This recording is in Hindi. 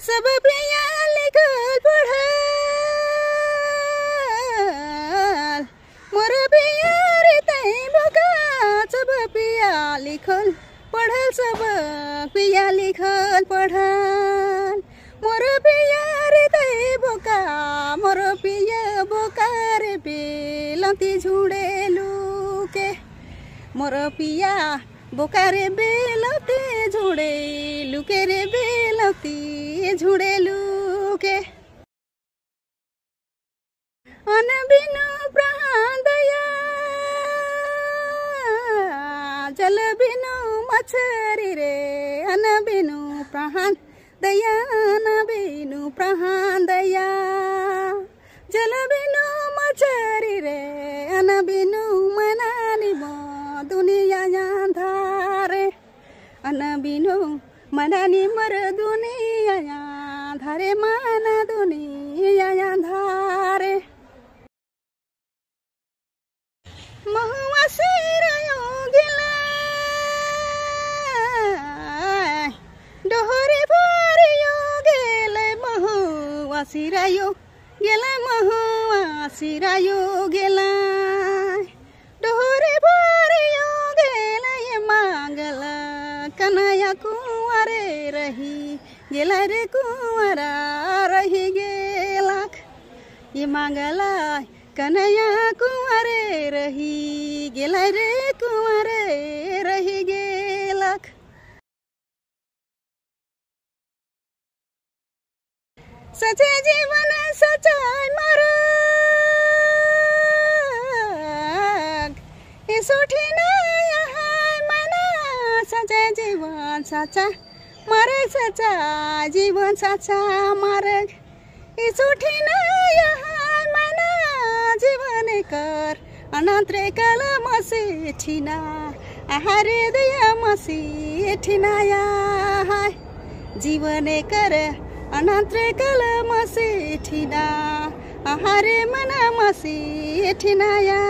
सब पिया लिखल पढ़ल मोर पिया रे तै बोका सब पिया लिखल पढ़ल सब पिया लिखल पढ़ल। मोर पिया रे तै बोका मोर पिया बोका रे बेलती झुडेलु के। मोर पिया बोकारे बेलते झुडे लुके रे बेलती झुडे लुके। अन बिनु दया। जल बिनु मछरी रे। अन बिनु प्राण दया न प्राण दया। जल बिनु मछरी रे। अन बिनु मनानी मो दुनिया धारे अन मनानी मर दुनिया धारे, माना दुनिया धारे महुआ गिला डोहरे भरियो गेले, महुआ सिरायो गेला, महुआ सिरायो गेला। डोहरे गेला, ये मांगल कन्हैया कुंवरे रही। गेला रे कुंवरा रही गेलाख ये मांगला कन्हैया कुंवरे रही गेला रे कुंवरे रही गेलाख सचे जीवन सचाय मार्ग इसोठी नया हाय मना सचे जीवन साचा मार्ग सचा, जीवन साचा मार्ग इसोठी नया हाय मना, जीवन कर। अनंतरे कल मसे ठिना, आहारे दया मसे ठिनाया जीवने कर, अनंतरे कल मसे ठिना, आहारे मना मसे ठिनाया